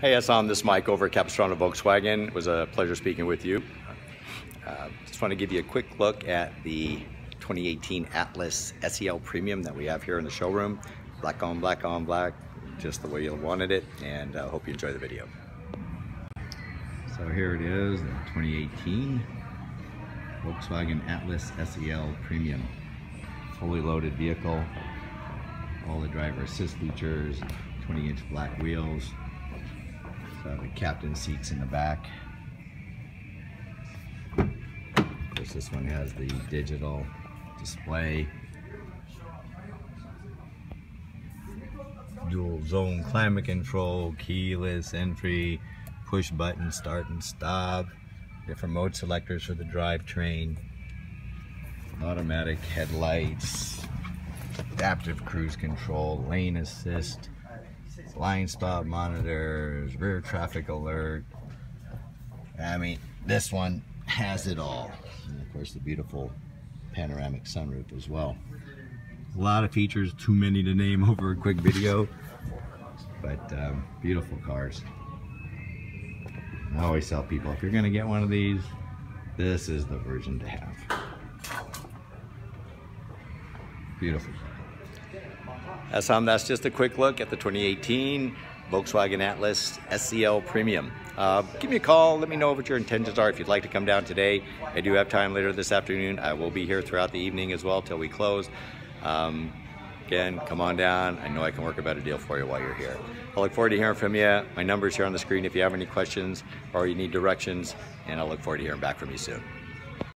Hey, Haisam, this is Mike over at Capistrano Volkswagen. It was a pleasure speaking with you. Uh, just want to give you a quick look at the 2018 Atlas SEL Premium that we have here in the showroom. Black on black on black, just the way you wanted it, and I uh, hope you enjoy the video. So here it is, the 2018 Volkswagen Atlas SEL Premium. Fully loaded vehicle, all the driver assist features, 20 inch black wheels, so the captain seats in the back. Of course, this one has the digital display. Dual zone climate control, keyless entry, push button start and stop, different mode selectors for the drivetrain, automatic headlights, adaptive cruise control, lane assist, blind spot monitors, rear traffic alert. I mean, this one has it all. And of course, the beautiful panoramic sunroof as well. A lot of features, too many to name over a quick video, but um, beautiful cars. I always tell people, if you're gonna get one of these, this is the version to have. Beautiful that's, um, that's just a quick look at the 2018 Volkswagen Atlas SEL Premium. Uh, give me a call, let me know what your intentions are if you'd like to come down today. I do have time later this afternoon. I will be here throughout the evening as well till we close. Um, again, come on down. I know I can work a better deal for you while you're here. I look forward to hearing from you. My number's here on the screen if you have any questions or you need directions, and I look forward to hearing back from you soon.